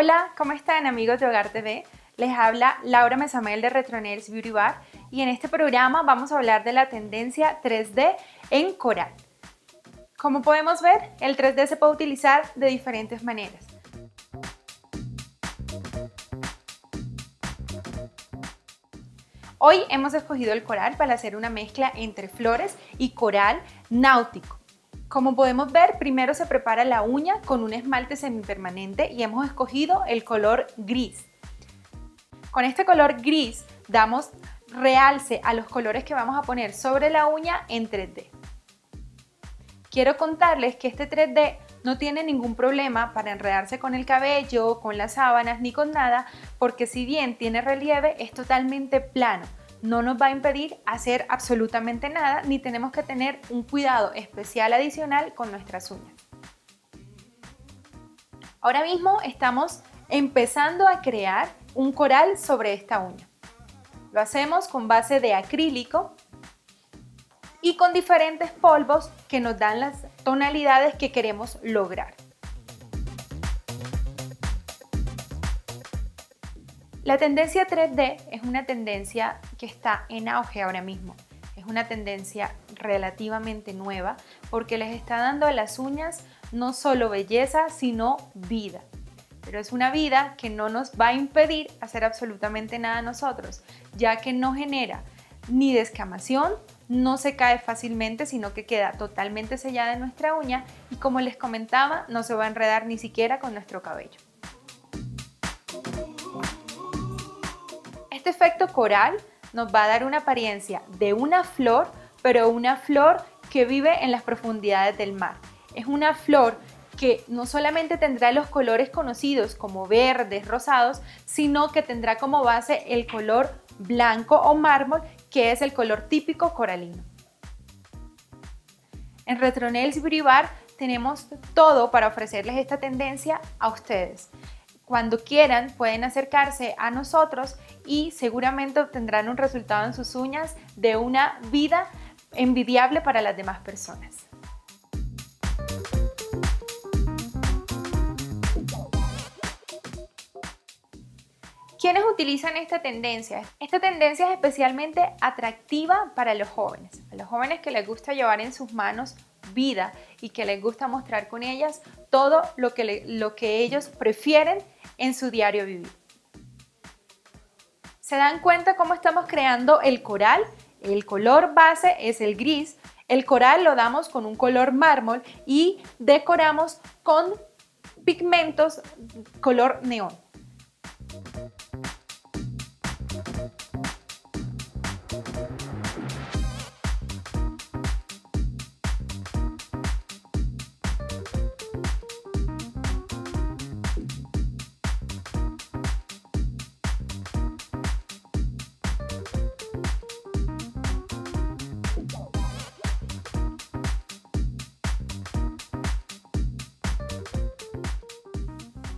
Hola, ¿cómo están amigos de Hogar TV? Les habla Laura Mesamel de Retronails Beauty Bar y en este programa vamos a hablar de la tendencia 3D en coral. Como podemos ver, el 3D se puede utilizar de diferentes maneras. Hoy hemos escogido el coral para hacer una mezcla entre flores y coral náutico. Como podemos ver, primero se prepara la uña con un esmalte semipermanente y hemos escogido el color gris. Con este color gris damos realce a los colores que vamos a poner sobre la uña en 3D. Quiero contarles que este 3D no tiene ningún problema para enredarse con el cabello, con las sábanas ni con nada, porque si bien tiene relieve es totalmente plano no nos va a impedir hacer absolutamente nada ni tenemos que tener un cuidado especial adicional con nuestras uñas. Ahora mismo estamos empezando a crear un coral sobre esta uña. Lo hacemos con base de acrílico y con diferentes polvos que nos dan las tonalidades que queremos lograr. La tendencia 3D es una tendencia que está en auge ahora mismo. Es una tendencia relativamente nueva porque les está dando a las uñas no solo belleza, sino vida. Pero es una vida que no nos va a impedir hacer absolutamente nada a nosotros, ya que no genera ni descamación, no se cae fácilmente, sino que queda totalmente sellada en nuestra uña y como les comentaba, no se va a enredar ni siquiera con nuestro cabello. Este efecto coral nos va a dar una apariencia de una flor, pero una flor que vive en las profundidades del mar. Es una flor que no solamente tendrá los colores conocidos como verdes, rosados, sino que tendrá como base el color blanco o mármol, que es el color típico coralino. En Retronails Beauty Bar tenemos todo para ofrecerles esta tendencia a ustedes. Cuando quieran pueden acercarse a nosotros y seguramente obtendrán un resultado en sus uñas de una vida envidiable para las demás personas. ¿Quiénes utilizan esta tendencia? Esta tendencia es especialmente atractiva para los jóvenes, a los jóvenes que les gusta llevar en sus manos vida y que les gusta mostrar con ellas todo lo que, lo que ellos prefieren en su diario vivir. ¿Se dan cuenta cómo estamos creando el coral? El color base es el gris, el coral lo damos con un color mármol y decoramos con pigmentos color neón.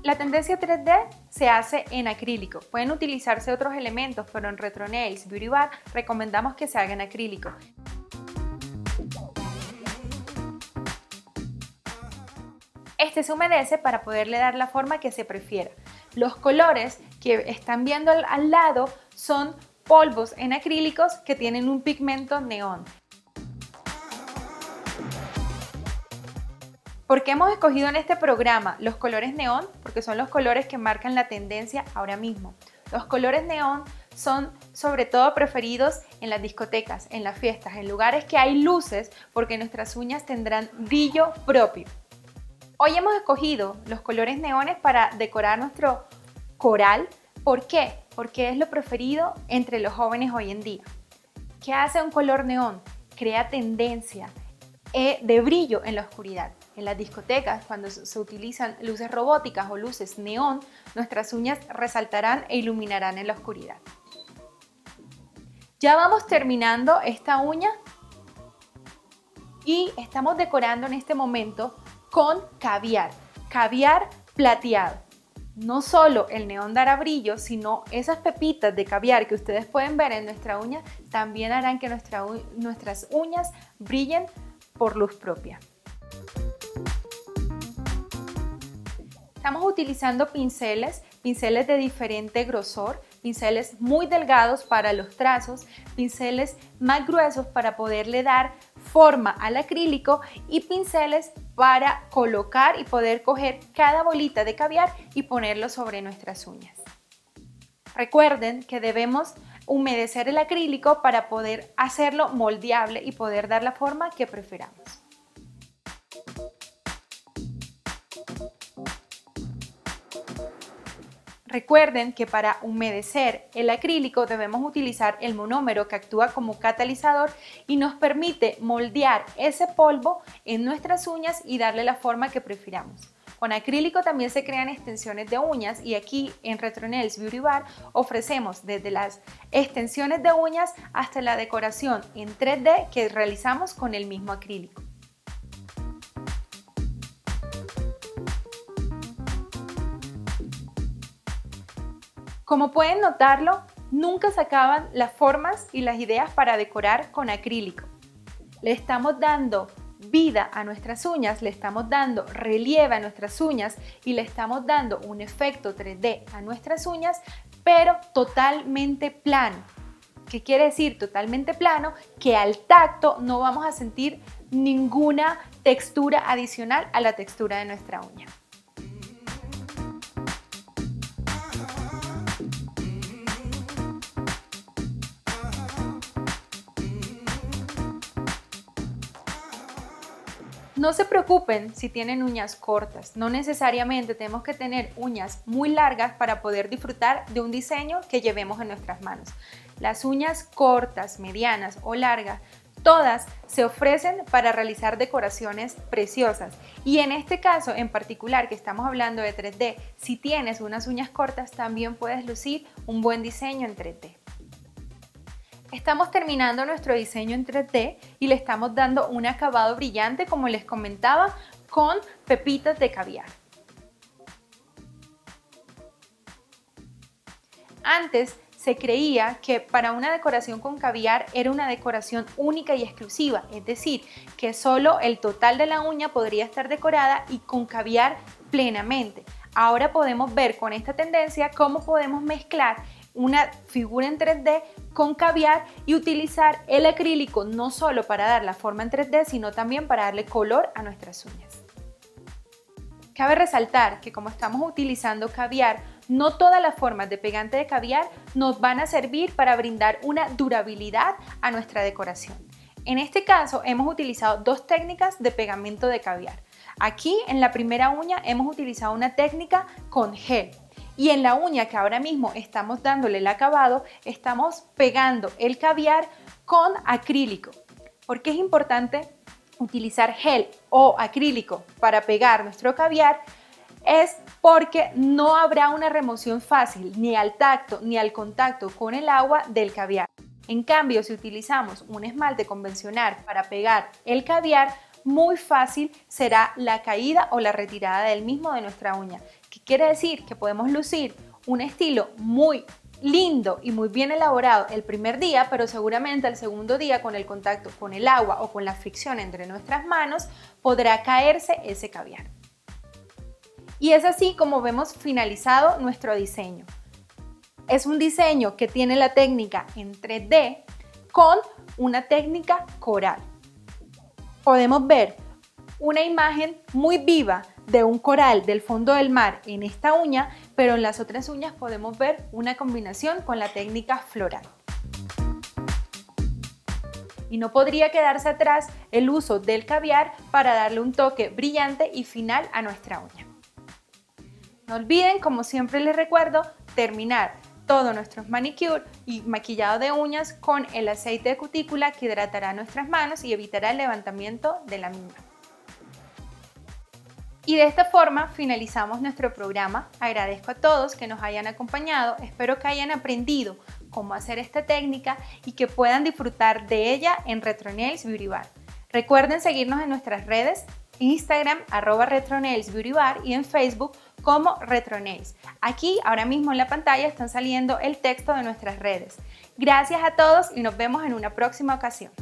La tendencia 3D se hace en acrílico. Pueden utilizarse otros elementos, pero en Retronails Beauty recomendamos que se haga en acrílico. Este se humedece para poderle dar la forma que se prefiera. Los colores que están viendo al lado son polvos en acrílicos que tienen un pigmento neón. ¿Por qué hemos escogido en este programa los colores neón? Porque son los colores que marcan la tendencia ahora mismo. Los colores neón son sobre todo preferidos en las discotecas, en las fiestas, en lugares que hay luces porque nuestras uñas tendrán brillo propio. Hoy hemos escogido los colores neones para decorar nuestro coral. ¿Por qué? Porque es lo preferido entre los jóvenes hoy en día. ¿Qué hace un color neón? Crea tendencia eh, de brillo en la oscuridad. En las discotecas, cuando se utilizan luces robóticas o luces neón, nuestras uñas resaltarán e iluminarán en la oscuridad. Ya vamos terminando esta uña y estamos decorando en este momento con caviar, caviar plateado. No solo el neón dará brillo, sino esas pepitas de caviar que ustedes pueden ver en nuestra uña también harán que nuestras uñas brillen por luz propia. Estamos utilizando pinceles, pinceles de diferente grosor, pinceles muy delgados para los trazos, pinceles más gruesos para poderle dar forma al acrílico y pinceles para colocar y poder coger cada bolita de caviar y ponerlo sobre nuestras uñas. Recuerden que debemos humedecer el acrílico para poder hacerlo moldeable y poder dar la forma que preferamos. Recuerden que para humedecer el acrílico debemos utilizar el monómero que actúa como catalizador y nos permite moldear ese polvo en nuestras uñas y darle la forma que prefiramos. Con acrílico también se crean extensiones de uñas y aquí en Retronails Beauty Bar ofrecemos desde las extensiones de uñas hasta la decoración en 3D que realizamos con el mismo acrílico. Como pueden notarlo, nunca se acaban las formas y las ideas para decorar con acrílico. Le estamos dando vida a nuestras uñas, le estamos dando relieve a nuestras uñas y le estamos dando un efecto 3D a nuestras uñas, pero totalmente plano. ¿Qué quiere decir totalmente plano? Que al tacto no vamos a sentir ninguna textura adicional a la textura de nuestra uña. No se preocupen si tienen uñas cortas, no necesariamente tenemos que tener uñas muy largas para poder disfrutar de un diseño que llevemos en nuestras manos. Las uñas cortas, medianas o largas Todas se ofrecen para realizar decoraciones preciosas y en este caso en particular que estamos hablando de 3D, si tienes unas uñas cortas también puedes lucir un buen diseño en 3D. Estamos terminando nuestro diseño en 3D y le estamos dando un acabado brillante, como les comentaba, con pepitas de caviar. Antes se creía que para una decoración con caviar era una decoración única y exclusiva, es decir, que solo el total de la uña podría estar decorada y con caviar plenamente. Ahora podemos ver con esta tendencia cómo podemos mezclar una figura en 3D con caviar y utilizar el acrílico no solo para dar la forma en 3D, sino también para darle color a nuestras uñas. Cabe resaltar que como estamos utilizando caviar, no todas las formas de pegante de caviar nos van a servir para brindar una durabilidad a nuestra decoración. En este caso hemos utilizado dos técnicas de pegamento de caviar. Aquí en la primera uña hemos utilizado una técnica con gel, y en la uña que ahora mismo estamos dándole el acabado, estamos pegando el caviar con acrílico. ¿Por qué es importante utilizar gel o acrílico para pegar nuestro caviar? Es porque no habrá una remoción fácil ni al tacto ni al contacto con el agua del caviar. En cambio, si utilizamos un esmalte convencional para pegar el caviar, muy fácil será la caída o la retirada del mismo de nuestra uña. ¿Qué quiere decir? Que podemos lucir un estilo muy lindo y muy bien elaborado el primer día, pero seguramente el segundo día con el contacto con el agua o con la fricción entre nuestras manos podrá caerse ese caviar. Y es así como vemos finalizado nuestro diseño. Es un diseño que tiene la técnica en 3D con una técnica coral podemos ver una imagen muy viva de un coral del fondo del mar en esta uña, pero en las otras uñas podemos ver una combinación con la técnica floral. Y no podría quedarse atrás el uso del caviar para darle un toque brillante y final a nuestra uña. No olviden, como siempre les recuerdo, terminar todo nuestro manicure y maquillado de uñas con el aceite de cutícula que hidratará nuestras manos y evitará el levantamiento de la misma. Y de esta forma finalizamos nuestro programa. Agradezco a todos que nos hayan acompañado. Espero que hayan aprendido cómo hacer esta técnica y que puedan disfrutar de ella en Retronails Beauty Bar. Recuerden seguirnos en nuestras redes, Instagram arroba Retronails Beauty Bar y en Facebook como Retronails. Aquí, ahora mismo en la pantalla, están saliendo el texto de nuestras redes. Gracias a todos y nos vemos en una próxima ocasión.